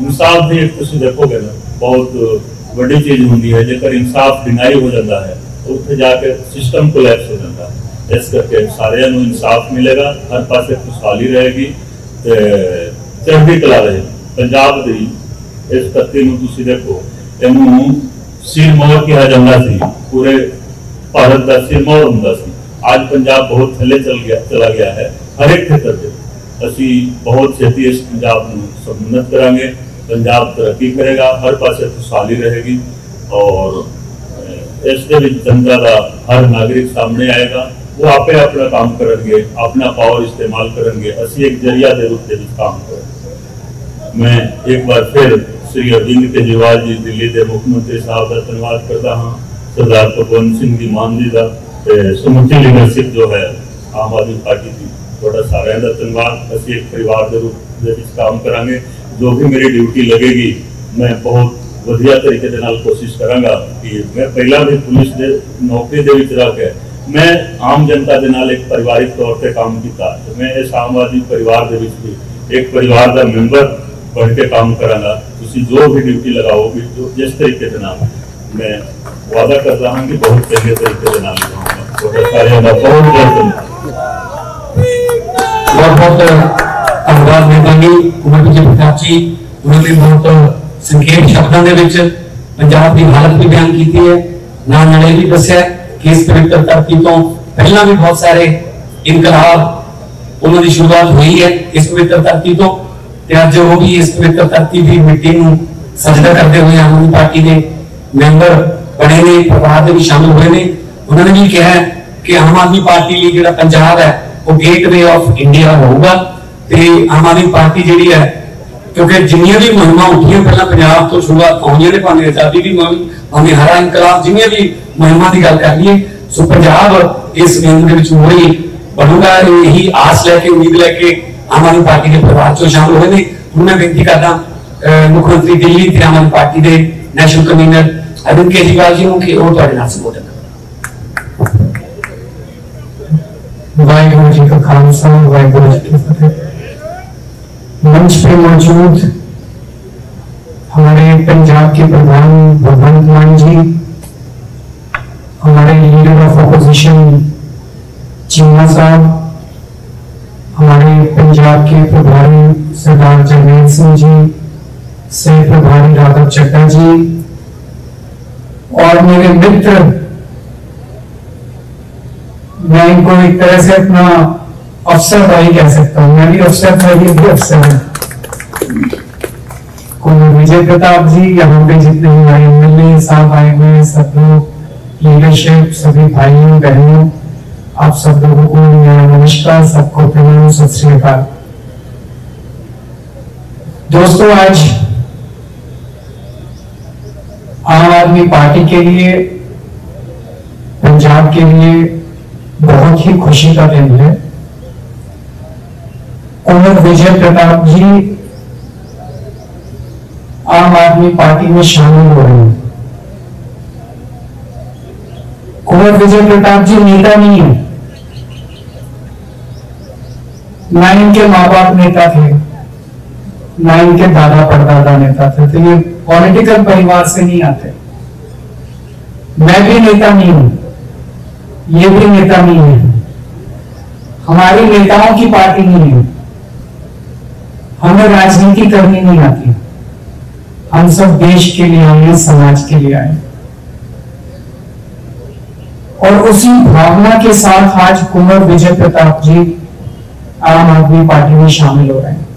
ਇਨਸਾਫ ਦੀ ਇੱਕ ਤੁਸੀਂ ਦੇਖੋਗੇ ਨਾ ਬਹੁਤ ਵੱਡੀ ਚੀਜ਼ ਹੁੰਦੀ ਹੈ ਜੇਕਰ ਇਨਸਾਫ ਡਿਨਾਈ ਹੋ ਜਾਂਦਾ ਹੈ ਤਾਂ ਉੱਥੇ ਜਾ ਕੇ ਸਿਸਟਮ ਕੋਲੈਪਸ ਹੋ ਜਾਂਦਾ ਹੈ ਇਸ ਕਰਕੇ ਸਾਰਿਆਂ ਨੂੰ ਇਨਸਾਫ ਮਿਲੇਗਾ ਹਰ ਪਾਸੇ ਖੁਸ਼ਹਾਲੀ ਰਹੇਗੀ ਤੇ ਚੜ੍ਹਦੀ ਕਲਾ ਰਹੇ ਪੰਜਾਬ ਦੀ ਇਸ ਧਰਤੀ ਨੂੰ ਤੁਸੀਂ ਦੇਖੋ ਇਹਨੂੰ ਸਿਰਮੌਰ ਕਿਹਾ ਜਾਂਦਾ ਸੀ ਪੂਰੇ ਭਾਰਤ ਦਾ ਸਿਰਮੌਰ ਹੁੰਦਾ ਸੀ ਅੱਜ ਪੰਜਾਬ ਬਹੁਤ ਥੱਲੇ ਚਲ ਗਿਆ ਚਲਾ ਗਿਆ ਹੈ ਹਰ ਇੱਕ ਖੇਤਰ ਦੇ ਅਸੀਂ ਬਹੁਤ ਛੇਤੀ ਇਸ ਪੰਜਾਬ ਨੂੰ ਸਮੁੰਨਤ ਕਰਾਂਗੇ ਪੰਜਾਬ ਤਰੱਕੀ ਕਰੇਗਾ ਹਰ ਪਾਸੇ ਖੁਸ਼ਹਾਲੀ ਰਹੇਗੀ ਔਰ ਅਹ, ਇਸ ਦੇ ਵਿੱਚ ਜਨਤਾ ਦਾ ਹਰ ਨਾਗਰਿਕ ਸਾਹਮਣੇ ਆਏਗਾ ਉਹ ਆਪੇ ਆਪਣਾ ਕੰਮ ਕਰਨਗੇ ਆਪਣਾ ਪਾਵਰ ਇਸਤੇਮਾਲ ਕਰਨਗੇ ਅਸੀਂ ਇੱਕ ਜਰੀਆ ਦੇ ਰੂਪ ਦੇ ਵਿੱਚ ਕੰਮ ਕਰਾਂਗੇ ਮੈਂ ਇੱਕ ਵਾਰ ਫਿਰ ਸ੍ਰੀ ਅਰਵਿੰਦ ਕੇਜਰੀਵਾਲ ਜੀ ਦਿੱਲੀ ਦੇ ਮੁੱਖ ਮੰਤਰੀ ਸਾਹਿਬ ਦਾ ਧੰਨਵਾਦ ਕਰਦਾ ਹਾਂ ਸਰਦਾਰ ਭਗਵੰਤ ਸਿੰਘ ਜੀ ਮਾਨ ਜੀ ਦਾ ਤੇ ਸਮੁੱਚੀ ਲੀਡਰਸ਼ਿਪ ਜੋ ਹੈ ਆਮ ਆਦਮੀ ਪਾਰਟੀ ਦੀ ਤੁਹਾਡਾ ਸਾਰਿਆਂ ਦਾ ਧੰਨਵਾਦ ਅਸੀਂ ਇੱਕ ਪਰਿਵਾਰ ਦੇ ਰੂਪ ਦੇ ਵਿੱਚ ਕੰਮ ਕਰਾਂਗੇ ਜੋ ਵੀ ਮੇਰੀ ਡਿਊਟੀ ਲੱਗੇਗੀ ਮੈਂ ਬਹੁਤ ਵਧੀਆ ਤਰੀਕੇ ਦੇ ਨਾਲ ਕੋਸ਼ਿਸ਼ ਕਰਾਂਗਾ ਕਿ ਮੈਂ ਪਹਿਲਾਂ ਵੀ ਪੁਲਿਸ ਦੇ ਨੌਕਰੀ ਦੇ ਵਿੱਚ ਰਹਿ ਕੇ ਮੈਂ ਆਮ ਜਨਤਾ ਦੇ ਨਾਲ ਇੱਕ ਪਰਿਵਾਰਿਕ ਤੌਰ ਤੇ ਕੰਮ ਕੀਤਾ ਤੇ ਮੈਂ ਇਸ ਆਮ ਆਦਮੀ ਪਰਿਵਾਰ ਦੇ ਵਿੱਚ ਵੀ ਇੱਕ ਪਰਿਵਾਰ ਦਾ ਮੈਂਬਰ ਬਣ ਕੇ ਕੰਮ ਕਰਾਂਗਾ ਤੁਸੀਂ ਜੋ ਵੀ ਡਿਊਟੀ ਲਗਾਓਗੇ ਜੋ ਜਿਸ ਤਰੀਕੇ ਦੇ ਨਾਲ ਮੈਂ ਵਾਅਦਾ ਕਰਦਾ ਹਾਂ ਕਿ ਬਹੁਤ ਚੰਗੇ ਤਰੀਕੇ ਦੇ ਨਾਲ ਨਿਭਾਊਂਗਾ ਤੁਹਾਡੇ ਸਾਰਿਆਂ ਦਾ ਬਹੁਤ ਬਹੁਤ ਧੰਨਵਾਦ ਬਹੁਤ ਬਹੁਤ ਧੰਨਵਾਦ ਮਹਿਮਾਨੀ ਕੁਮਾਰ ਜੀ ਪ੍ਰਤਾਪ ਜੀ ਉਹਨਾਂ ਨੇ ਬਹੁਤ ਸੰਖੇਪ ਸ਼ਬਦਾਂ ਦੇ ਵਿੱਚ ਪੰਜਾਬ ਦੀ ਹਾਲਤ ਵੀ ਬਿਆਨ ਕੀਤੀ ਹੈ ਨਾਲ ਨਾਲ ਇਹ ਵੀ ਦੱਸਿਆ ਕਿ ਇਸ ਪਵਿੱਤਰ ਧਰਤੀ ਤੋਂ ਪਹਿਲਾਂ ਵੀ ਬਹੁਤ ਸਾਰੇ ਇਨਕਲਾਬ ਉਹਨਾਂ ਦੀ ਸ਼ੁਰੂਆਤ ਹੋਈ ਹੈ ਇਸ ਪਵਿੱਤਰ ਧਰਤੀ ਤੋਂ ਤੇ ਅੱਜ ਉਹ ਵੀ ਇਸ ਪਵਿੱਤਰ ਧਰਤੀ ਦੀ ਮਿੱਟੀ ਨੂੰ ਸਜਦਾ ਕਰਦੇ ਹੋਏ ਆਮ ਆਦਮੀ ਪਾਰਟੀ ਦੇ ਮੈਂਬਰ ਬਣੇ ਨੇ ਪਰਿਵਾਰ ਦੇ ਵੀ ਸ਼ਾਮਲ ਹੋਏ ਨੇ ਉਹਨਾਂ ਨੇ ਵੀ ਕਿਹਾ ਹੈ ਕਿ ਆਮ ਆਦਮੀ ਪਾਰਟੀ ਲਈ ਜਿਹੜਾ ਪੰਜਾਬ ਹੈ ਉਹ ਗੇਟਵੇ ਆਫ ਇੰਡੀਆ ਹੋਊਗਾ। ਤੇ ਆਮ ਆਦਮੀ ਪਾਰਟੀ ਜਿਹੜੀ ਹੈ, ਕਿਉਂਕਿ ਜਿੰਨੀਆਂ ਵੀ ਮੁਹਿੰਮਾਂ ਉੱਠੀਆਂ ਪਹਿਲਾਂ ਪੰਜਾਬ ਤੋਂ ਸ਼ੁਰੂਆਤ ਹੋਈਆਂ ਨੇ, ਭਾਵੇਂ ਆਜ਼ਾਦੀ ਦੀ ਮੁਹਿੰਮ, ਭਾਵੇਂ ਹਰਾ ਇਨਕਲਾਬ, ਜਿੰਨੀਆਂ ਵੀ ਮੁਹਿੰਮਾਂ ਦੀ ਗੱਲ ਕਰ ਲਈਏ, ਸੋ ਪੰਜਾਬ ਇਸ ਮੁਹਿੰਮ ਦੇ ਵਿੱਚ ਮੋੜੀ ਬਣੂਗਾ ਇਹੀ ਆਸ ਲੈ ਕੇ, ਉਮੀਦ ਲੈ ਕੇ ਆਮ ਆਦਮੀ ਪਾਰਟੀ ਦੇ ਪਰਿਵਾਰ ਚੋਂ ਸ਼ਾਮਲ ਹੋਏ ਨੇ। ਹੁਣ ਮੈਂ ਬੇਨਤੀ ਕਰਦਾ ਮੁੱਖ ਮੰਤਰੀ ਦਿੱਲੀ ਤੇ ਆਮ ਆਦਮੀ ਪਾਰਟੀ ਦੇ ਨੈਸ਼ਨਲ ਕਨਵੀਨਰ ਅਰਵਿੰਦ ਕੇਜਰੀਵਾਲ ਜੀ ਨੂੰ ਕਿ ਉਹ ਤੁਹਾਡੇ ਨਾਲ ਸੰਬੋਧਨ वाहिगुरु जी का खालसा, वाहिगुरु जी की फतेह। मंच पे मौजूद हमारे पंजाब के प्रधान भगवंत मान जी, हमारे लीडर ऑफ़ अपोजिशन चीमा साहब, हमारे पंजाब के प्रभारी सरदार जगमीत सिंह जी, सह प्रभारी राघव चड्डा जी और मेरे मित्र मैं इनको एक तरह से अपना अफसर भाई कह सकता हूँ। मैं भी अफसर था ये भी अफसर है। कुमार विजय प्रताप जी यहाँ पे जितने हमारे एमएलए साहब आए हुए हैं, सब लोग लीडरशिप सभी भाइयों, बहनों, आप सब लोगों को मेरा नमस्कार, सबको प्रणाम, सत श्री अकाल। दोस्तों, आज आम आदमी पार्टी के लिए, पंजाब के लिए बहुत ही खुशी का दिन है। कुंवर विजय प्रताप जी आम आदमी पार्टी में शामिल हो रहे हैं। कुंवर विजय प्रताप जी नेता नहीं है। ना इनके माँ बाप नेता थे। ना इनके दादा परदादा नेता थे। तो ये पॉलिटिकल परिवार से नहीं आते। मैं भी नेता नहीं हूँ। ये भी नेता नहीं है। हमारी नेताओं की पार्टी नहीं है। हमें राजनीति करनी नहीं आती। हम सब देश के लिए आए समाज के लिए आए। और उसी भावना के साथ आज कुंवर विजय प्रताप जी आम आदमी पार्टी में शामिल हो रहे हैं।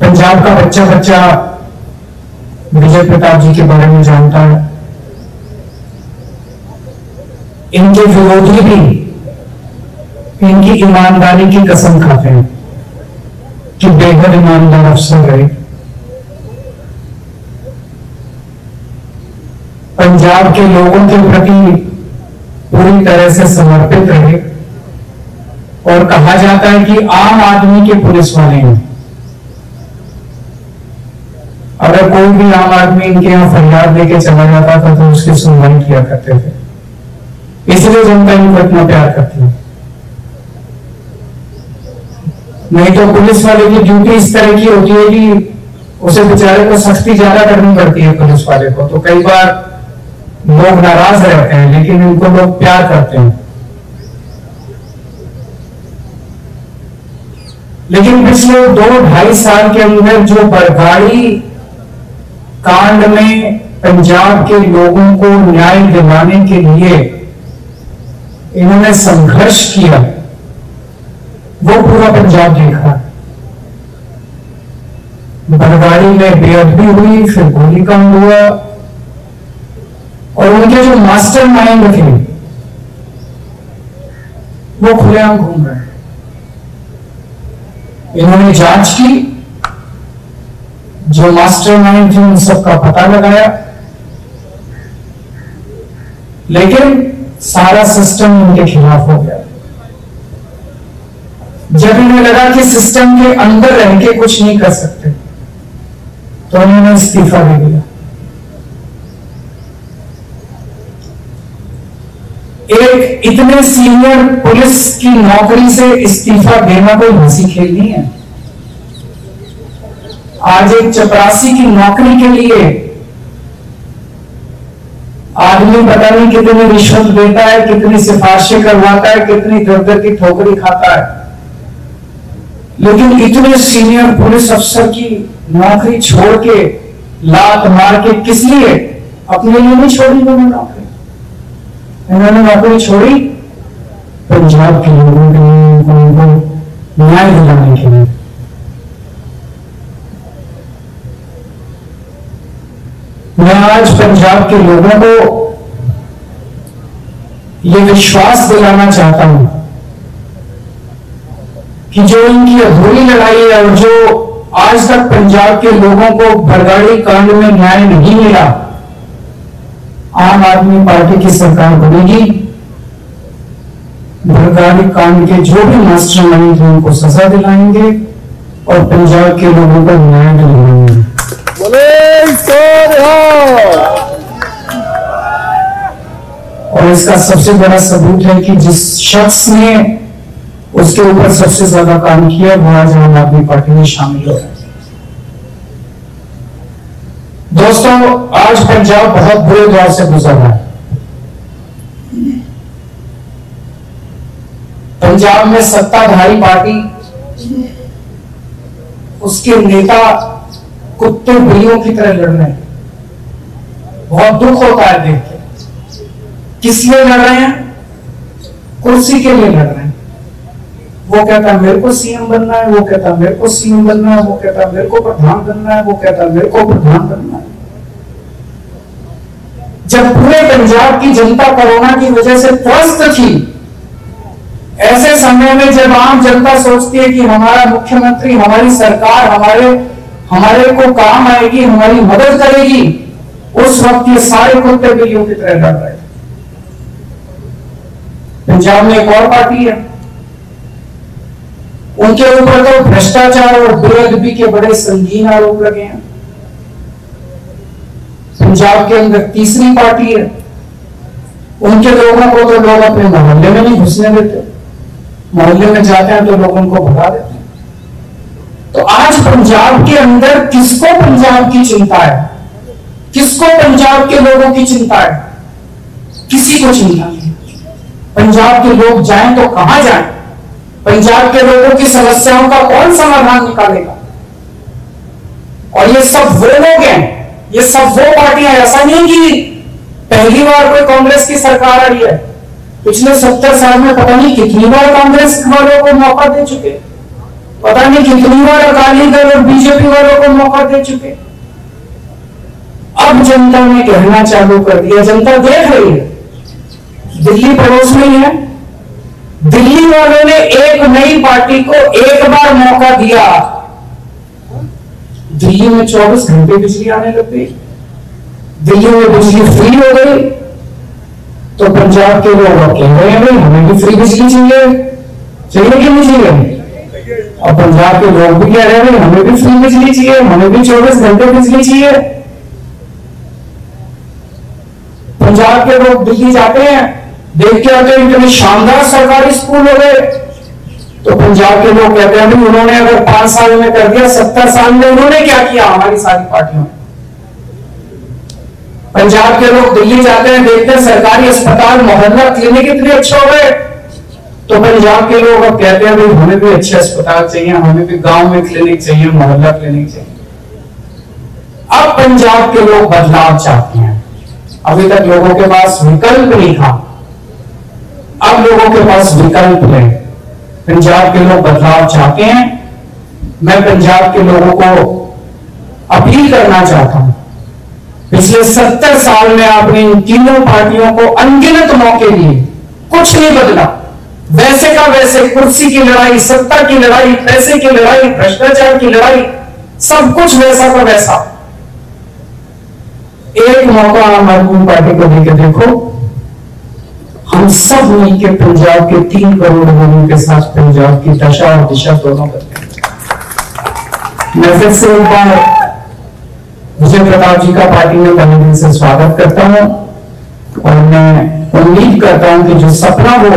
पंजाब का बच्चा बच्चा विजय प्रताप जी के बारे में जानता है। इनके विरोधी भी इनकी ईमानदारी की कसम खाते हैं कि बेहद ईमानदार अफसर रहे। पंजाब के लोगों के प्रति पूरी तरह से समर्पित रहे और कहा जाता है कि आम आदमी के पुलिस वाले हैं। अगर कोई भी आम आदमी इनके यहाँ फरियाद लेके चला जाता था तो उसकी सुनवाई किया करते थे। इसलिए जनता इनको इतना प्यार करती है। नहीं तो पुलिस वाले की ड्यूटी इस तरह की होती है कि उसे बेचारे को सख्ती ज़्यादा करनी पड़ती है पुलिस वाले को। तो कई बार लोग नाराज़ रहते हैं, लेकिन इनको लोग प्यार करते हैं। लेकिन पिछले दो ढाई साल के अंदर जो बर्फाड़ी कांड में पंजाब के लोगों को न्याय दिलाने के लिए इन्होंने संघर्ष किया। वो पूरा पंजाब देखा। बरगाड़ी में बेअदबी हुई, फिर गोलीकांड हुआ। और उनके जो मास्टर माइंड थे, वो खुलेआम घूम रहे इन्होंने जाँच की। जो मास्टर माइंड थे, उन सबका पता लगाया। लेकिन सारा सिस्टम उनके खिलाफ हो गया। जब इन्हें लगा कि सिस्टम के अंदर रह के कुछ नहीं कर सकते तो उन्होंने इस्तीफा दे दिया। एक इतने सीनियर पुलिस की नौकरी से इस्तीफा देना कोई हँसी खेल नहीं है। आज एक चपरासी की नौकरी के लिए आदमी पता नहीं कितनी रिश्वत देता है, कितनी सिफारिशें करवाता है, कितनी दर दर की ठोकरी खाता है। लेकिन इतने सीनियर पुलिस अफसर की नौकरी छोड़ के, लात मार के किस लिए? अपने लिए नहीं छोड़ी उन्होंने नौकरी। इन्होंने नौकरी छोड़ी। पंजाब के लोगों के लिए न्याय दिलाने के लिए। मैं आज पंजाब के लोगों को ये विश्वास दिलाना चाहता हूँ कि जो इनकी अधूरी लड़ाई है और जो आज तक पंजाब के लोगों को बरगाड़ी कांड में न्याय नहीं मिला, आम आदमी पार्टी की सरकार बनेगी। बरगाड़ी कांड के जो भी मास्टर माइंड उनको सजा दिलाएँगे और पंजाब के लोगों को न्याय दिलाएँगे। और इसका सबसे बड़ा सबूत है कि जिस शख्स ने उसके ऊपर सबसे ज़्यादा काम किया वो आज आम आदमी पार्टी में शामिल हो है। दोस्तों, आज पंजाब बहुत बुरे दौर से गुजर रहा है। पंजाब में सत्ताधारी पार्टी, उसके नेता कुत्ते बिल्लियों की तरह लड़ रहे हैं बहुत दुख होता है देख के। किस लिए लड़ रहे हैं? कुर्सी के लिए लड़ रहे हैं। वो कहता है, मेरे को सीएम बनना है। वो कहता है, मेरे को सीएम बनना है। वो कहता है, मेरे को प्रधान बनना है। वो कहता मेरे को प्रधान बनना है। जब पूरे पंजाब की जनता कोरोना की वजह से त्रस्त थी, ऐसे समय में जब आम जनता सोचती है कि हमारा मुख्यमंत्री, हमारी सरकार, हमारे हमारे को काम आएगी, हमारी मदद करेगी, उस वक्त ये सारे कुत्ते बिल्लियों की तरह लड़ रहे पंजाब में एक और पार्टी है। उनके ऊपर तो भ्रष्टाचार और बेअदबी के बड़े संगीन आरोप लगे हैं। पंजाब के अंदर तीसरी पार्टी है। उनके लोगों को तो लोग अपने मोहल्ले में नहीं घुसने देते। मोहल्ले में जाते हैं तो लोग उनको भगा देते। तो आज पंजाब के अंदर किसको पंजाब की चिंता है? किसको पंजाब के लोगों की चिंता है? किसी को चिंता नहीं। पंजाब के लोग जाएँ तो कहाँ जाएँ? पंजाब के लोगों की समस्याओं का कौन समाधान निकालेगा? और ये सब वो लोग हैं, ये सब वो पार्टियाँ ऐसा नहीं कि पहली बार कोई कांग्रेस की सरकार आ रही है। पिछले सत्तर साल में पता नहीं कितनी बार कांग्रेस वालों को मौका दे चुके पता नहीं कितनी बार अकाली दल और बीजेपी वालों को मौका दे चुके अब जनता ने कहना चालू कर दिया, जनता देख रही है। दिल्ली पड़ोस में ही है। दिल्ली वालों ने एक नई पार्टी को एक बार मौका दिया। दिल्ली में 24 घंटे बिजली आने लग गई। दिल्ली में बिजली फ्री हो गई। तो पंजाब के लोग कह रहे हैं भाई हमें भी फ्री बिजली चाहिए। चाहिए कि नहीं चाहिए? और पंजाब के लोग भी कह रहे हैं हमें भी फ्री बिजली चाहिए, हमें भी 24 घंटे बिजली चाहिए. पंजाब के लोग दिल्ली जाते हैं, देख के आते हैं इतने शानदार सरकारी स्कूल हो गए। तो पंजाब के लोग कहते हैं, भाई, उन्होंने अगर पाँच साल में कर दिया, सत्तर साल में उन्होंने क्या किया हमारी सारी पार्टियों? पंजाब के लोग दिल्ली जाते हैं, देखते हैं सरकारी अस्पताल, मोहल्ला, क्लिनिक इतने अच्छे हो गए। तो पंजाब के लोग अब कहते हैं भाई हमें भी अच्छे अस्पताल चाहिए, हमें भी गाँव में क्लिनिक चाहिए, मोहल्ला क्लिनिक चाहिए। अब पंजाब के लोग बदलाव चाहते हैं। अभी तक लोगों के पास विकल्प नहीं था। अब लोगों के पास विकल्प है। पंजाब के लोग बदलाव चाहते हैं। मैं पंजाब के लोगों को अपील करना चाहता हूँ, पिछले सत्तर साल में आपने इन तीनों पार्टियों को अनगिनत मौके दिए, कुछ नहीं बदला। वैसे का वैसे, कुर्सी की लड़ाई सत्ता की लड़ाई, पैसे की लड़ाई, भ्रष्टाचार की लड़ाई, सब कुछ वैसा का वैसा। एक मौका आम आदमी पार्टी को देकर देखो। हम सब मिलकर पंजाब के तीन करोड़ लोगों के साथ पंजाब की दशा और दिशा दोनों करते मैं फिर से एक बार विजय प्रताप जी का पार्टी में पहले दिन से स्वागत करता हूँ। और मैं उम्मीद करता हूँ कि जो सपना वो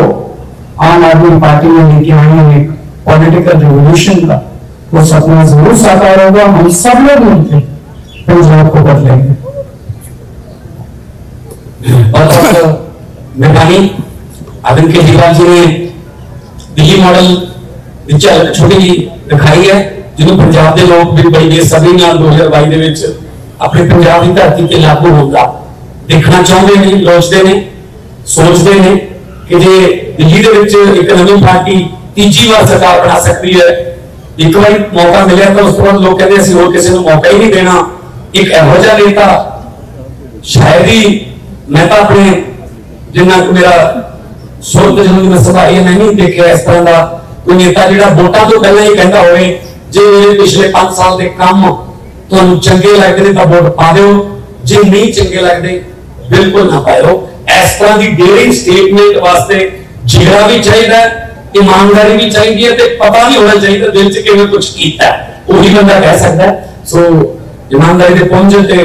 आम आदमी पार्टी में लेके आए हैं एक पॉलिटिकल रिवोल्यूशन का वो सपना जरूर साकार होगा हम सब लोग मिलकर पंजाब को बदलेंगे बहुत बहुत मेहरबानी अरविंद केजरीवाल जी ने दिल्ली मॉडल ਦੀ ਝਲਕ ਛੋਟੀ ਜਿਹੀ ਦਿਖਾਈ ਹੈ ਜਿਹਨੂੰ ਪੰਜਾਬ ਦੇ ਲੋਕ ਵੀ ਬੜੀ ਬੇਸਬਰੀ ਨਾਲ 2022 ਦੇ ਵਿੱਚ ਆਪਣੇ ਪੰਜਾਬ ਦੀ ਧਰਤੀ ਤੇ ਲਾਗੂ ਹੋਊਗਾ ਦੇਖਣਾ ਚਾਹੁੰਦੇ ਨੇ ਲੋਚਦੇ ਨੇ ਸੋਚਦੇ ਨੇ ਕਿ ਜੇ ਦਿੱਲੀ ਦੇ ਵਿੱਚ ਇੱਕ ਨਵੀਂ ਪਾਰਟੀ ਤੀਜੀ ਵਾਰ ਸਰਕਾਰ ਬਣਾ ਸਕਦੀ ਹੈ, ਇੱਕ ਵਾਰੀ ਮੌਕਾ ਮਿਲਿਆ ਤਾਂ ਉਸ ਤੋਂ ਬਾਅਦ ਲੋਕ ਕਹਿੰਦੇ ਅਸੀਂ ਹੋਰ ਕਿਸੇ ਨੂੰ ਮੌਕਾ ਹੀ ਨਹੀਂ ਦੇਣਾ। ਇੱਕ ਇਹੋ ਜਿਹਾ ਨੇਤਾ ਸ਼ਾਇਦ ਹੀ ਮੈਂ ਤਾਂ ਆਪਣੇ, ਜਿੰਨਾ ਕੁ ਮੇਰਾ ਸੁਰਤ ਜਿੰਨੀ ਮੈਂ ਸਭਾਈ ਮੈਂ ਨਹੀਂ ਦੇਖਿਆ ਇਸ ਤਰ੍ਹਾਂ ਦਾ ਕੋਈ ਨੇਤਾ ਜਿਹੜਾ ਵੋਟਾਂ ਤੋਂ ਪਹਿਲਾਂ ਹੀ ਕਹਿੰਦਾ ਹੋਵੇ, ਜੇ ਮੇਰੇ ਪਿਛਲੇ 5 ਸਾਲ ਦੇ ਕੰਮ ਤੁਹਾਨੂੰ ਚੰਗੇ ਲੱਗਦੇ ਨੇ ਤਾਂ ਵੋਟ ਪਾ ਦਿਓ, ਜੇ ਨਹੀਂ ਚੰਗੇ ਲੱਗਦੇ, ਬਿਲਕੁਲ ਨਾ ਪਾਇਓ। ਇਸ ਤਰ੍ਹਾਂ ਦੀ ਡੇਰਿੰਗ ਸਟੇਟਮੈਂਟ ਵਾਸਤੇ ਜਿਹੜਾ ਵੀ ਚਾਹੀਦਾ ਹੈ, ਇਮਾਨਦਾਰੀ ਵੀ ਚਾਹੀਦੀ ਹੈ ਤੇ ਪਤਾ ਵੀ ਹੋਣਾ ਚਾਹੀਦਾ ਦਿਲ 'ਚ ਕਿਵੇਂ ਕੁਝ ਕੀਤਾ ਹੈ। ਉਹੀ ਬੰਦਾ ਕਹਿ ਸਕਦਾ ਹੈ। ਸੋ ਇਮਾਨਦਾਰੀ ਦੇ ਪਹੁੰਚਣ ਤੇ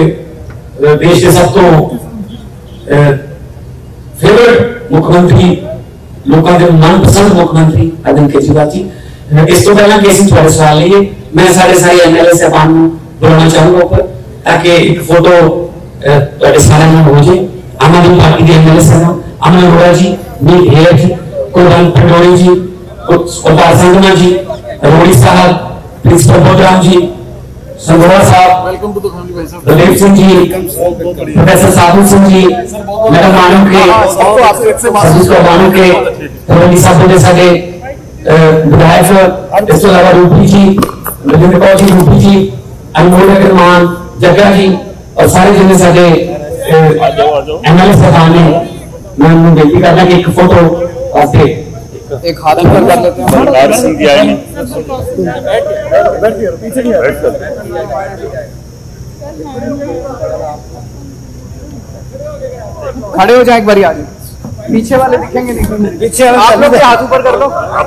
ਅਹ, ਦੇਸ਼ ਦੇ ਸਭ ਤੋਂ ਫੇਵਰਟ ਮੁੱਖ ਮੰਤਰੀ ਲੋਕਾਂ ਦੇ ਮਨਪਸੰਦ ਮੁੱਖ ਮੰਤਰੀ ਅਰਵਿੰਦ ਕੇਜਰੀਵਾਲ ਜੀ ਅਹ ਇਸ ਤੋਂ ਪਹਿਲਾਂ ਕਿ ਅਸੀਂ ਤੁਹਾਡੇ ਸਵਾਲ ਲਈਏ ਮੈਂ ਸਾਰੇ ਸਾਰੇ ਐਮਐਲਏ ਸਾਹਿਬਾਨ ਨੂੰ ਬੁਲਾਉਣਾ ਚਾਹੂੰਗਾ ਉੱਪਰ ਤਾਂ ਕਿ ਇੱਕ ਫੋਟੋ ਅਹ, ਤੁਹਾਡੇ ਸਾਰਿਆਂ ਨਾਲ ਹੋ ਜੇ हमारी पार्टी के एमएलए साहब अमन अरोड़ा जी मीर हेयर जी कुलवंत पटोरी जी गोपाल संगमा जी रोड़ी साहब प्रिंसिपल बोधराम जी संगमा साहब वेलकम टू द फैमिली भाई साहब रदेव सिंह जी प्रोफेसर साधु सिंह जी मैडम मानू के सतीश मानू के निशा पुदेसा के विधायक इसके अलावा रूपी जी नरेंद्र कौर जी रूपी जी अनमोल रहमान जग्गा जी और सारे जिन्हें साढ़े मैं बेनती कि एक फ़ोटो और एक कर लेते हैं। सरदार सिंह जी आए हैं बैठ खड़े हो जाए एक बारी आगे। पीछे वाले दिखेंगे नहीं पीछे वाले आप लोग हाथ ऊपर कर लो। आप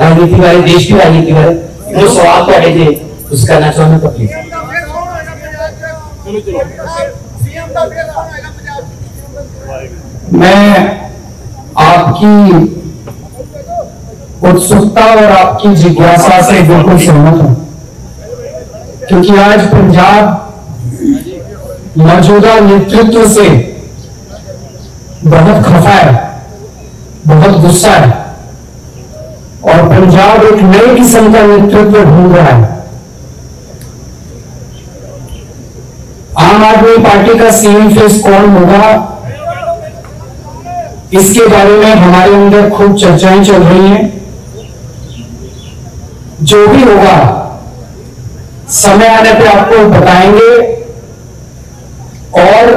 राजनीति वाले, देश की राजनीति वाले जो सवाल पड़े थे, उसका ना तो चाहना तकलीफ़ मैं आपकी उत्सुकता और आपकी जिज्ञासा से बिल्कुल सहमत हूँ, क्योंकि आज पंजाब मौजूदा नेतृत्व से बहुत खफा है, बहुत गुस्सा है। पंजाब एक नए किस्म का नेतृत्व ढूंढ रहा है। आम आदमी पार्टी का सीएम फेस कौन होगा? इसके बारे में हमारे अंदर खूब चर्चाएँ चल रही हैं। जो भी होगा, समय आने पे आपको बताएँगे। और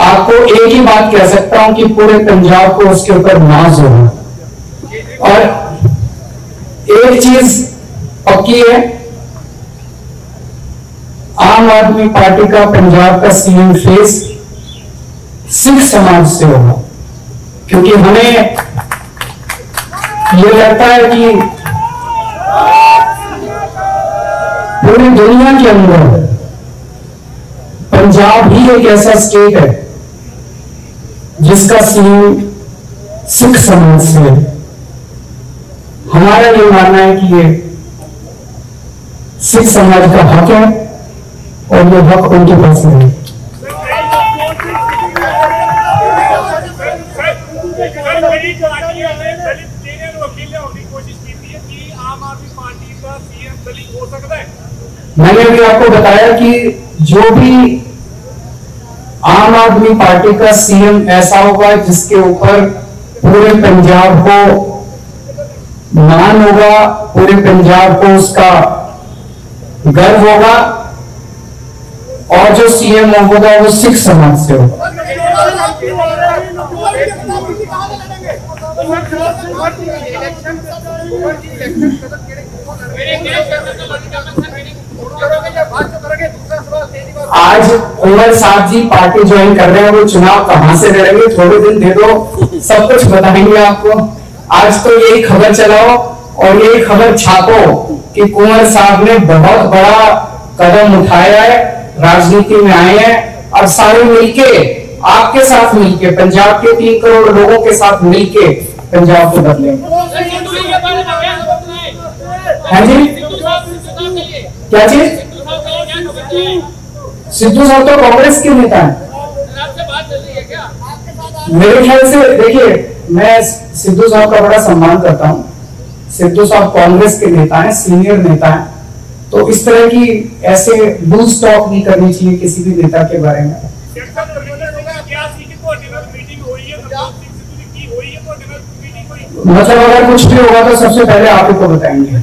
आपको एक ही बात कह सकता हूँ कि पूरे पंजाब को उसके ऊपर नाज होगा। और एक चीज़ पक्की है, आम आदमी पार्टी का पंजाब का सीएम फेस सिख समाज से होगा, क्योंकि हमें ये लगता है कि पूरी दुनिया के अंदर पंजाब ही एक ऐसा स्टेट है जिसका सीएम सिख समाज से है। हमारा ये मानना है कि ये सिख समाज का हक है और ये हक उनके पास में है। मैंने भी आपको बताया कि जो भी आम आदमी पार्टी का सीएम ऐसा होगा जिसके ऊपर पूरे पंजाब को मान होगा, पूरे पंजाब को उसका गर्व होगा, और जो सीएम होगा, वो सिख समाज से होगा। आज कुंवर साहब जी पार्टी ज्वाइन कर रहे हैं, वो चुनाव कहाँ से लड़ेंगे? थोड़े दिन दे दो, सब कुछ बताएँगे आपको। आज तो यही खबर चलाओ और यही खबर छापो कि कुंवर साहब ने बहुत बड़ा कदम उठाया है, राजनीति में आए हैं और सारे मिलके, आपके साथ मिलके, पंजाब के तीन करोड़ लोगों के साथ मिलके पंजाब को बदले हाँ। जी? क्या चीज़? सिद्धू साहब तो कांग्रेस के नेता है। मेरे ख्याल से देखिए मैं सिद्धू साहब का बड़ा सम्मान करता हूँ। सिद्धू साहब कांग्रेस के नेता हैं सीनियर नेता हैं। तो इस तरह की ऐसे लूज टॉक नहीं करनी चाहिए किसी भी नेता के बारे में। मतलब अगर कुछ भी होगा तो सबसे पहले आप ही को बताएँगे।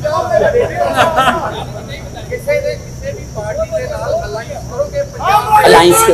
अलायंस के